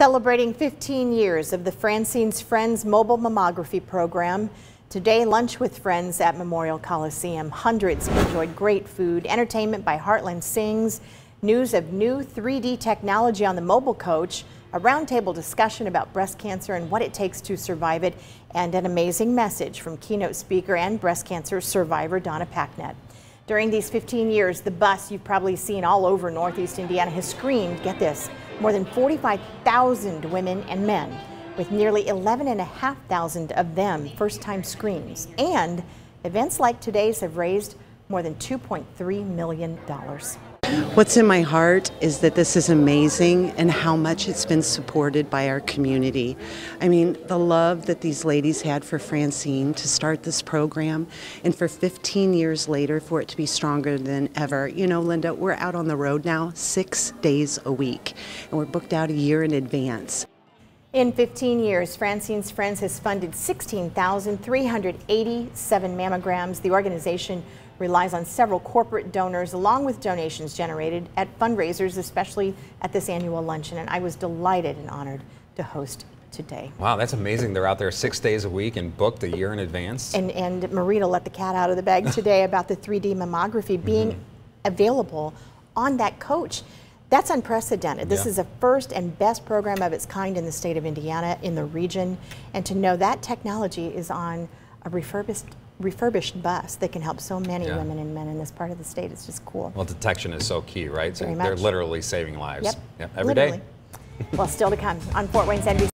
Celebrating 15 years of the Francine's Friends mobile mammography program. Today, lunch with friends at Memorial Coliseum. Hundreds enjoyed great food, entertainment by Heartland Sings, news of new 3D technology on the mobile coach, a roundtable discussion about breast cancer and what it takes to survive it, and an amazing message from keynote speaker and breast cancer survivor Donna Packnett. During these 15 years, the bus you've probably seen all over Northeast Indiana has screened, get this, more than 45,000 women and men, with nearly 11,500 of them first-time screens. And events like today's have raised more than $2.3 million. What's in my heart is that this is amazing and how much it's been supported by our community. I mean, the love that these ladies had for Francine to start this program and for 15 years later for it to be stronger than ever. You know, Linda, we're out on the road now six days a week and we're booked out a year in advance. In 15 years, Francine's Friends has funded 16,387 mammograms. The organization relies on several corporate donors along with donations generated at fundraisers, especially at this annual luncheon. And I was delighted and honored to host today. Wow, that's amazing. They're out there six days a week and booked a year in advance. And, and Marita let the cat out of the bag today about the 3D mammography being mm -hmm. available on that coach. That's unprecedented. This yeah. is a first and best program of its kind in the state of Indiana, in the region. And to know that technology is on a refurbished refurbished bus that can help so many yeah. women and men in this part of the state. It's just cool. Well, detection is so key, right? So they're literally saving lives. Yep. yep. Every literally. day. well, still to come on Fort Wayne's NBC.